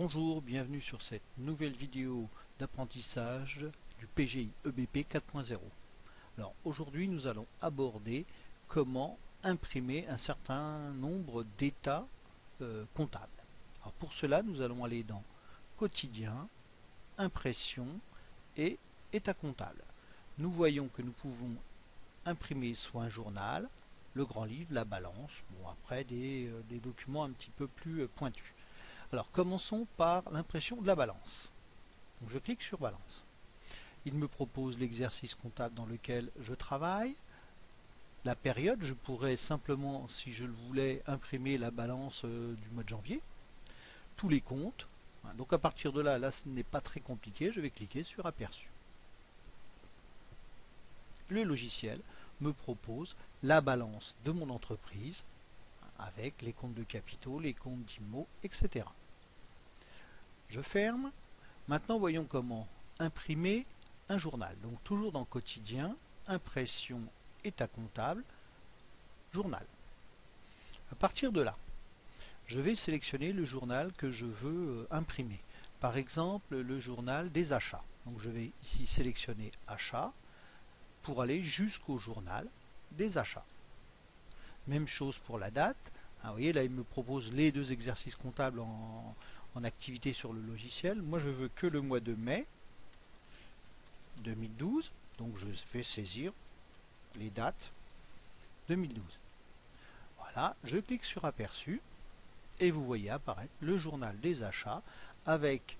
Bonjour, bienvenue sur cette nouvelle vidéo d'apprentissage du PGI EBP 4.0. Alors aujourd'hui nous allons aborder comment imprimer un certain nombre d'états euh, comptables. Alors pour cela nous allons aller dans quotidien, impression et état comptable. Nous voyons que nous pouvons imprimer soit un journal, le grand livre, la balance, bon après des, euh, documents un petit peu plus euh, pointus. Alors commençons par l'impression de la balance. Je clique sur balance. Il me propose l'exercice comptable dans lequel je travaille. La période, je pourrais simplement, si je le voulais, imprimer la balance euh, du mois de janvier. Tous les comptes. Donc à partir de là, là ce n'est pas très compliqué, je vais cliquer sur aperçu. Le logiciel me propose la balance de mon entreprise avec les comptes de capitaux, les comptes d'IMO, etc. Je ferme. Maintenant, voyons comment imprimer un journal. Donc toujours dans quotidien, impression, état comptable, journal. À partir de là, je vais sélectionner le journal que je veux euh, imprimer. Par exemple, le journal des achats. Donc je vais ici sélectionner achat pour aller jusqu'au journal des achats. Même chose pour la date. Ah, vous voyez, là, il me propose les deux exercices comptables en, activité sur le logiciel. Moi, je veux que le mois de mai 2012. Donc, je vais saisir les dates 2012. Voilà, je clique sur aperçu et vous voyez apparaître le journal des achats avec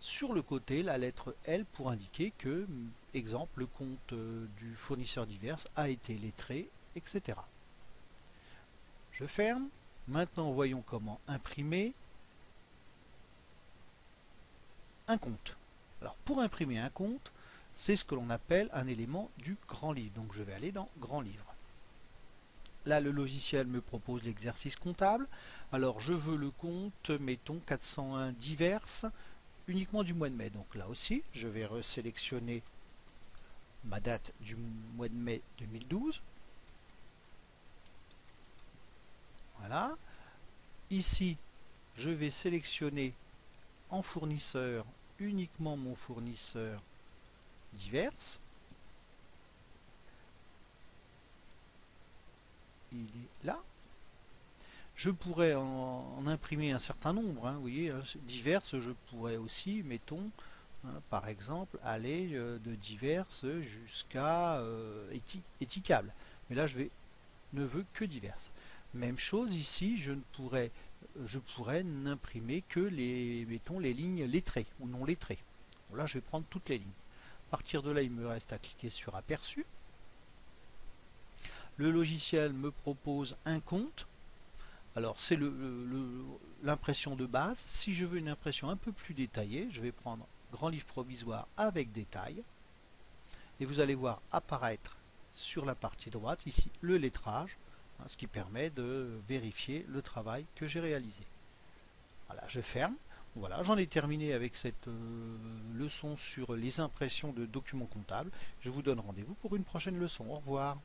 sur le côté la lettre L pour indiquer que, exemple, le compte euh, du fournisseur divers a été lettré, etc. Je ferme. Maintenant, voyons comment imprimer un compte. Alors, pour imprimer un compte, c'est ce que l'on appelle un élément du grand livre. Donc, je vais aller dans Grand livre. Là, le logiciel me propose l'exercice comptable. Alors, je veux le compte, mettons 401 diverses, uniquement du mois de mai. Donc là aussi, je vais resélectionner ma date du mois de mai 2012. Voilà. Ici, je vais sélectionner en fournisseur uniquement mon fournisseur divers. Il est là. Je pourrais en, imprimer un certain nombre, hein, vous voyez, hein, diverses, je pourrais aussi, mettons, hein, par exemple, aller euh, de diverses jusqu'à euh. Mais là, je vais, ne veux que diverses. Même chose ici, je ne pourrais, je pourrais n'imprimer que les, mettons, les lignes lettrées ou non lettrées. là, je vais prendre toutes les lignes. À partir de là, il me reste à cliquer sur aperçu. Le logiciel me propose un compte. Alors c'est l'impression de base. Si je veux une impression un peu plus détaillée, je vais prendre grand livre provisoire avec détail. Et vous allez voir apparaître sur la partie droite ici le lettrage, ce qui permet de vérifier le travail que j'ai réalisé. Voilà, je ferme. Voilà, j'en ai terminé avec cette euh, leçon sur les impressions de documents comptables. Je vous donne rendez-vous pour une prochaine leçon. Au revoir.